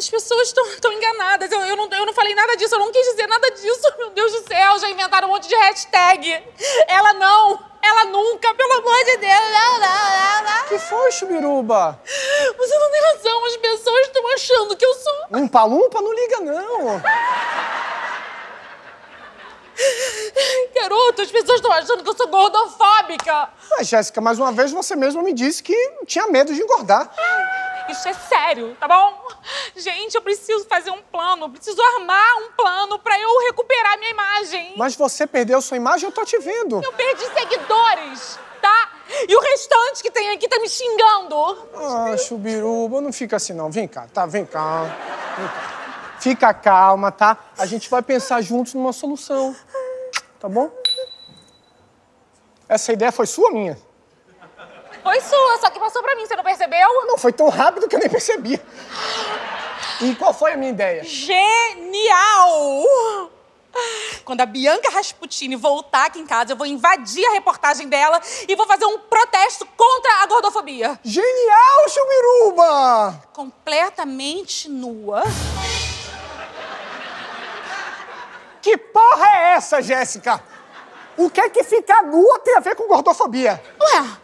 As pessoas estão enganadas. Eu, eu, não, eu não falei nada disso, eu não quis dizer nada disso. Meu Deus do céu, já inventaram um monte de hashtag. Ela não, ela nunca, pelo amor de Deus. Não. que foi, Chubiruba? Você não tem noção, as pessoas estão achando que eu sou. Umpa-lumpa? Não liga, não. Garoto, as pessoas estão achando que eu sou gordofóbica. Mas, Jéssica, mais uma vez você mesma me disse que tinha medo de engordar. Isso é sério, tá bom? Gente, eu preciso fazer um plano, eu preciso armar um plano pra eu recuperar minha imagem. Mas você perdeu sua imagem, eu tô te vendo. Eu perdi seguidores, tá? E o restante que tem aqui tá me xingando. Ah, Chubiruba, não fica assim não. Vem cá, tá? Vem cá. Vem cá. Fica calma, tá? A gente vai pensar juntos numa solução. Tá bom? Essa ideia foi sua ou minha? Foi sua, só que passou pra mim, você não percebeu? Não, foi tão rápido que eu nem percebi. E qual foi a minha ideia? Genial! Quando a Bianca Rasputini voltar aqui em casa, eu vou invadir a reportagem dela e vou fazer um protesto contra a gordofobia. Genial, Chubiruba! Completamente nua. Que porra é essa, Jéssica? O que é que ficar nua tem a ver com gordofobia? Ué,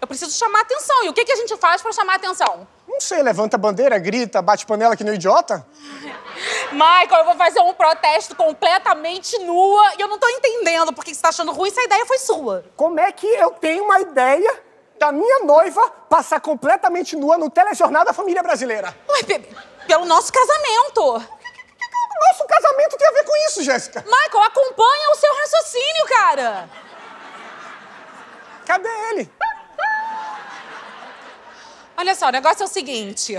eu preciso chamar atenção. E o que, que a gente faz pra chamar atenção? Não sei, levanta a bandeira, grita, bate panela que nem um idiota? Michael, eu vou fazer um protesto completamente nua e eu não tô entendendo por que você tá achando ruim se a ideia foi sua. Como é que eu tenho uma ideia da minha noiva passar completamente nua no telejornal da família brasileira? Ué, pe- pelo nosso casamento. Nosso casamento tem a ver com isso, Jéssica. Michael, acompanha o seu raciocínio, cara. Cadê ele? Olha só, o negócio é o seguinte: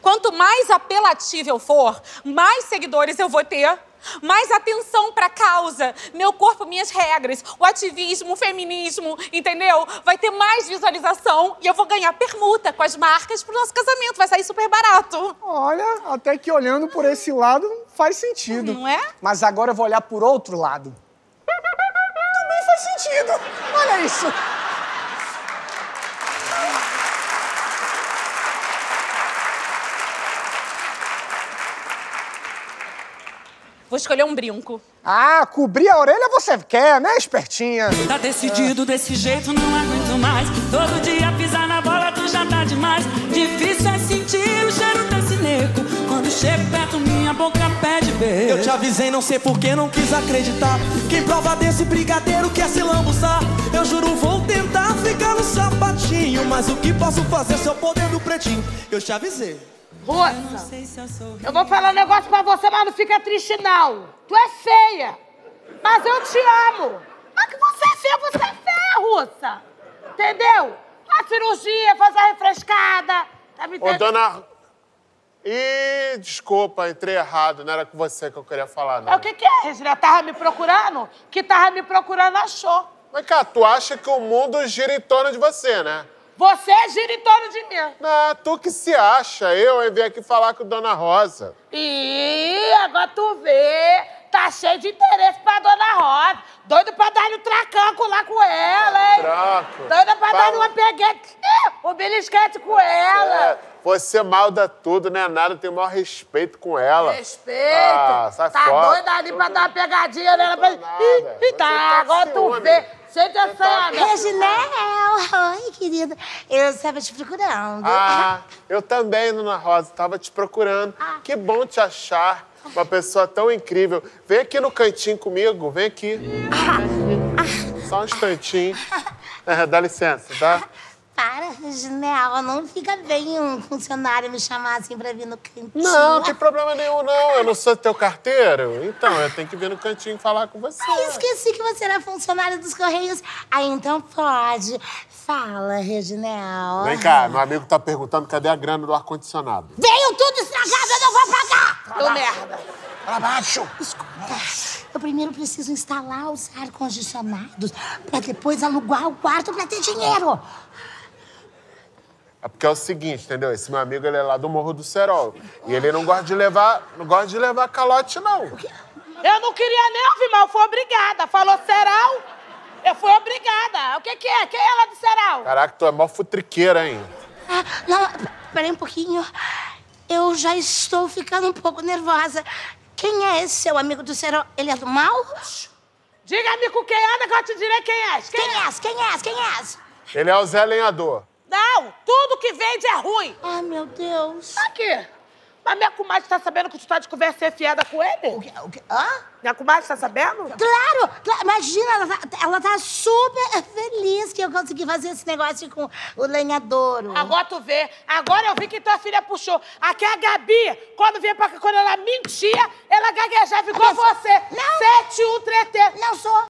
quanto mais apelativa eu for, mais seguidores eu vou ter, mais atenção pra causa, meu corpo, minhas regras, o ativismo, o feminismo, entendeu? Vai ter mais visualização e eu vou ganhar permuta com as marcas pro nosso casamento, vai sair super barato. Olha, até que olhando por esse lado faz sentido. Não é? Mas agora eu vou olhar por outro lado. Também faz sentido. Olha isso. Vou escolher um brinco. Ah, cobrir a orelha você quer, né, espertinha? Tá decidido desse jeito, não aguento mais. Todo dia pisar na bola, tu já tá demais. Difícil é sentir o cheiro desse nego. Chego perto, minha boca pede beijo. Eu te avisei, não sei por que não quis acreditar. Quem prova desse brigadeiro quer se lambuzar. Eu juro, vou tentar ficar no sapatinho. Mas o que posso fazer se eu poder do pretinho? Eu te avisei. Se eu vou falar um negócio pra você, mas não fica triste, não. Tu é feia, mas eu te amo. Mas que você é feia, você é feia, Russa. Entendeu? A cirurgia, faz a refrescada. Tá me Ô, entendendo? dona. Ih, desculpa, entrei errado. Não era com você que eu queria falar, É, não. O que que é, Regina? Tava me procurando? Que tava me procurando, achou. Mas, cara, tu acha que o mundo gira em torno de você, né? Você gira em torno de mim. Não, tu que se acha. Eu vim aqui falar com Dona Rosa. Ih, agora tu vê. Tá cheio de interesse pra Dona Rosa. Doido pra dar-lhe um tracanco lá com ela, hein? Traco. Doida pra dar Fala. uma peguete. Ih, um belisquete com ela. É, você malda tudo, né? Nada, tem o maior respeito com ela. Respeito. Ah, sai tá fora. doida ali pra dar uma pegadinha nela. Pra... Ih, tá, tá agora tu vê. Cheio de tá. Reginel, oi, querida. Eu estava te procurando. Ah, eu também, Dona Rosa, tava te procurando. Que bom te achar. Uma pessoa tão incrível. Vem aqui no cantinho comigo, vem aqui. Só um instantinho. É, dá licença, tá? Para, Reginel, não fica bem um funcionário me chamar assim pra vir no cantinho. Não, não tem problema nenhum, não. Eu não sou teu carteiro. Então, eu tenho que vir no cantinho falar com você. Ai, esqueci que você era funcionário dos Correios. Ah, então pode. Fala, Reginel. Vem cá, meu amigo tá perguntando cadê a grana do ar-condicionado. Veio tudo estragado, eu não vou pagar! Deu merda. Pra baixo. Escuta, eu primeiro preciso instalar os ar-condicionados pra depois alugar o quarto pra ter dinheiro. É porque é o seguinte, entendeu? Esse meu amigo, ele é lá do Morro do Serol. E ele não gosta de levar, não gosta de levar calote, não. Eu não queria nem ouvir, mas eu fui obrigada. Falou Serau, eu fui obrigada. O que que é? Quem é ela do Serau? Caraca, tu é mó futriqueira, hein? Ah, não, peraí um pouquinho. eu já estou ficando um pouco nervosa. Quem é esse seu amigo do Serol? Ele é do mal? Diga-me com quem anda que eu te direi quem és. Quem, Quem é? és? Quem és? Quem és? Ele é o Zé Lenhador. Não, tudo que vende é ruim. Ai, meu Deus. Aqui. Mas minha comadre tá sabendo que tu tá de conversa fiada com ele? O quê? O quê? Hã? Minha comadre tá sabendo? Claro, claro, imagina, ela tá, ela tá super feliz que eu consegui fazer esse negócio com o lenhadouro. Agora tu vê. Agora eu vi que tua filha puxou. Aqui é a Gabi, quando vinha pra cá, quando ela mentia, ela gaguejava igual Mas- você. Não. Sete, um, tretê. Não sou.